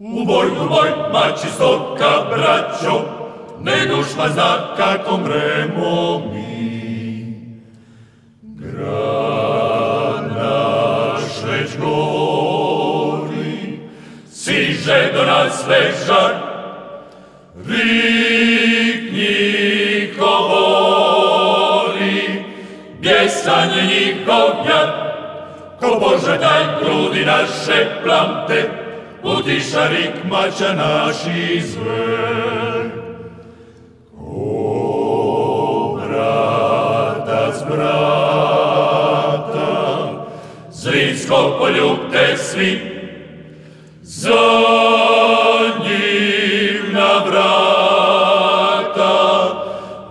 Uboj, uboj, mači stoka, braćo, ne dušma zna kako mremo mi. Grad naš već gori, siže do nas ležar, rikni govori, bjesanje njihov jad, ko Bože daj grudi naše plamte, Uti sharik machanashi zver O brata z brata Zrinsko polyub te svi Za njim na brata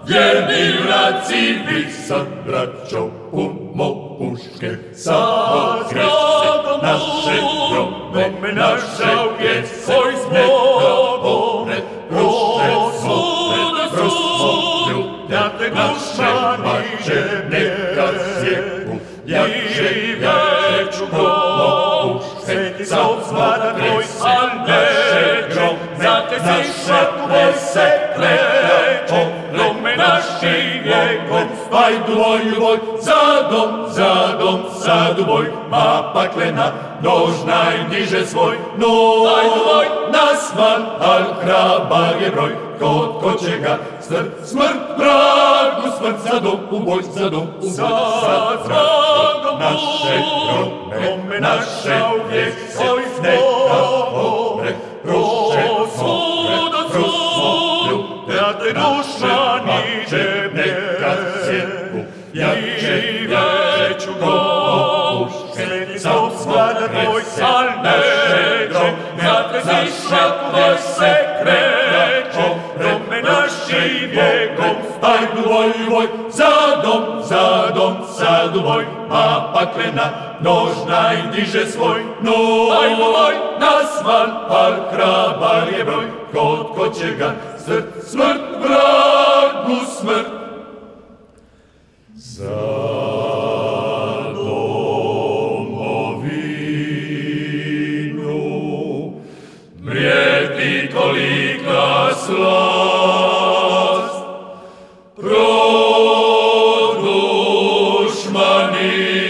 Vjerni vraci bih sad braćo Umo puške Menasza obiec, coś z Bogą, rozsądę sądu, na te dusza mi ziemię zjebu, jak żywieczu komuś, serca zwada twój salmeczą, za te zysza twoje sekleczą, no menaszy wiekom, spaj dłoj, dłoj, za dom, za dom, za dłoj, ma paklena, nož najdiže svoj, no, ajdu voj, nasman, al hrabar je broj, kod ko će ga smrt, smrt, vragu, smrt, za dom, u boj, za dom, u boj, za vragom, naše grobe, naše vjese, neka omre, ruše, omre, rusmo, te duša niđe neka sjeku, jače, se kreće, dome naši vjekom, ajdu voj, voj, za dom, za dom, sad voj, ma paklena, nož najdiže svoj, no, ajdu voj, nasman, al hrabar je broj, kod ko će ga smrt, smrt, vragu slast pro dushmanin